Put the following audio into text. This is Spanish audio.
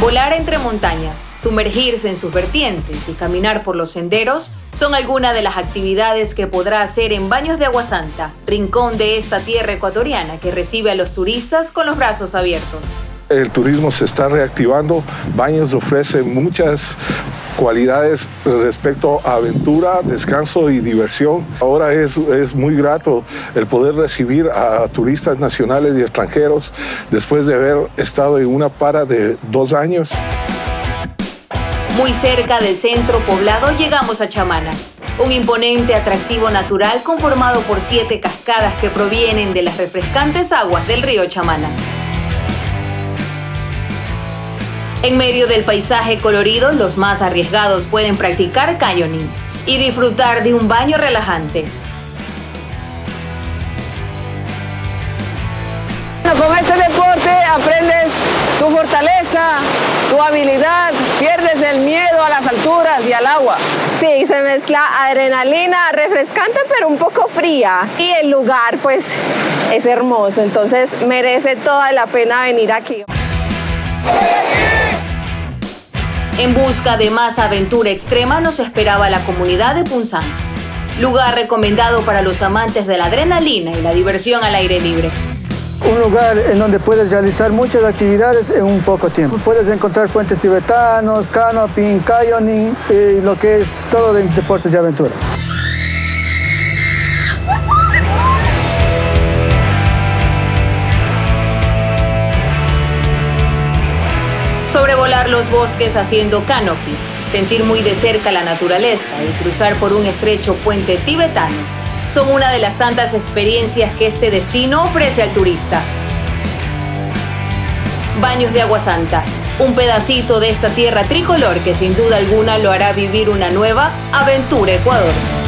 Volar entre montañas, sumergirse en sus vertientes y caminar por los senderos son algunas de las actividades que podrá hacer en Baños de Agua Santa, rincón de esta tierra ecuatoriana que recibe a los turistas con los brazos abiertos. El turismo se está reactivando, Baños ofrece muchas cualidades respecto a aventura, descanso y diversión. Ahora es, es muy grato el poder recibir a turistas nacionales y extranjeros después de haber estado en una para de dos años. Muy cerca del centro poblado llegamos a Chamana, un imponente atractivo natural conformado por siete cascadas que provienen de las refrescantes aguas del río Chamana. En medio del paisaje colorido, los más arriesgados pueden practicar canyoning y disfrutar de un baño relajante. Con este deporte aprendes tu fortaleza, tu habilidad, pierdes el miedo a las alturas y al agua. Sí, se mezcla adrenalina refrescante pero un poco fría y el lugar pues es hermoso, entonces merece toda la pena venir aquí. En busca de más aventura extrema nos esperaba la comunidad de Punzán, lugar recomendado para los amantes de la adrenalina y la diversión al aire libre. Un lugar en donde puedes realizar muchas actividades en un poco tiempo. Puedes encontrar puentes tibetanos, canoping, canyoning y lo que es todo de deportes de aventura. Sobrevolar los bosques haciendo canopy, sentir muy de cerca la naturaleza y cruzar por un estrecho puente tibetano son una de las tantas experiencias que este destino ofrece al turista. Baños de Agua Santa, un pedacito de esta tierra tricolor que sin duda alguna lo hará vivir una nueva aventura Ecuador.